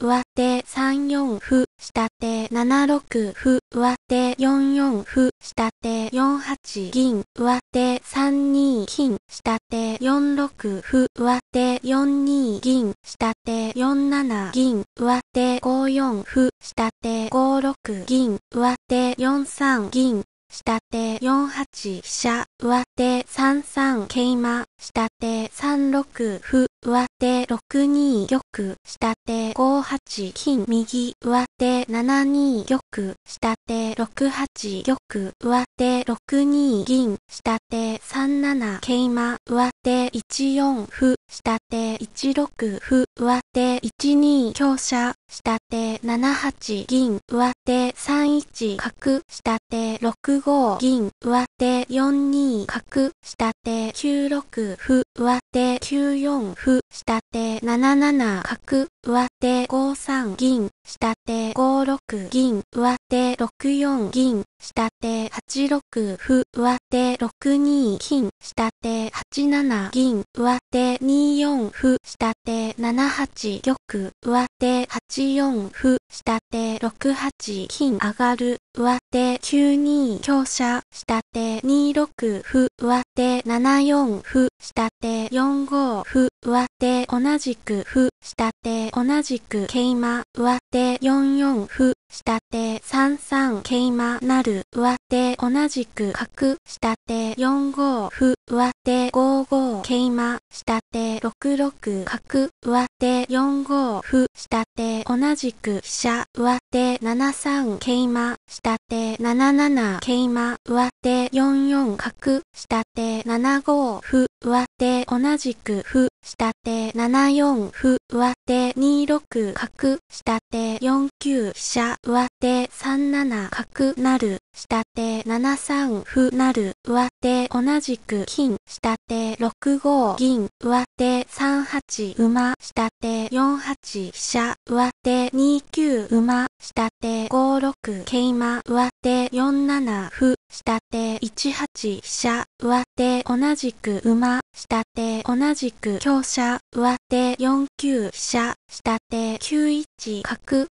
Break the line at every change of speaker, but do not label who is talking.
上手3四歩、下手7六歩、上手4四歩、下手4八銀、上手3二金、下手4六歩、上手4二銀、下手4七銀、上手5四歩、下手5六銀、上手4三銀、下手4八飛車、上手3三桂馬、下手3六歩、上手6二玉、下手5八金、右、上手7二玉、下手6八玉、上手6二銀、下手3七桂馬、上手1四歩、下手一六歩、上手一二香車、下手七八銀、上手三一角、下手六五銀、上手四二角、下手九六歩、上手九四歩、下手7七角、上手5三銀、下手5六銀、上手6四銀、下手8六歩、上手6二金、下手8七銀、上手2四歩、下手7八玉、上手8四歩、下手6八金上がる、上手9二香車、下手2六歩、上手。7四歩、下手4五歩、上手同じく歩、下手同じく桂馬、上手4四歩、下手3三桂馬なる、上手同じく角、下手4五歩、上手5五桂馬、下手6六角、上手4五歩、下て同じく飛車、上手7三桂馬、下手7七桂馬、上手4四角、下手7五歩、上手同じく歩、下手7四歩、上手2六角、下手4九飛車、上手3七角なる、下手7三歩なる、上手同じく金、下手6五銀、上手3八馬、下手4八飛車、上手2九馬、下手5六桂馬、上手4七歩、下手1八飛車、上手同じく馬、下手同じく香車、上手4九飛車、下手9一角、